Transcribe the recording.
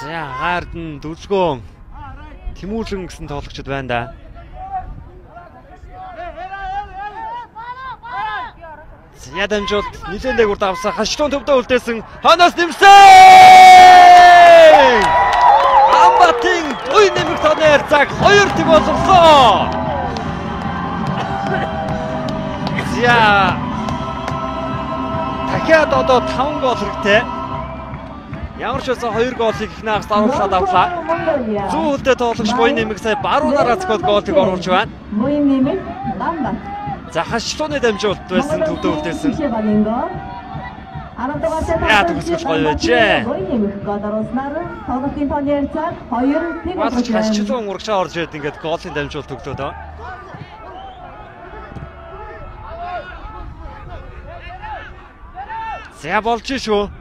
За гаард нь дүржгөө Тэмүүлэн гэсэн тоглогчд байна да. За дамжуулт нилээн дээгүүр давсаа хашлуун төвдөө үлдээсэн ханаас нэмсэн! Амбатын буй нэмэх тоноор цаг 2 тэг боловсон. За дахиад одоо 5 гол хэрэгтэй. Ямар ч байсан 2 голыг их наагс давуулаад авлаа. Зүүн хөлдөө тоглогч буй нэмэг сая баруунаараа цогт голыг оруулж байна. Буй нэмэг Ланда. За хашлууны дамжуулт байсан төвдөө үлдээсэн. Яа төгсгөл гоё байжээ. Тоглохын тооны цаг 2 тэг Баалгач хашлуун урагшаа орж ирээд ингээд голын дамжуулт төглөөд байгаа. За болж шүү.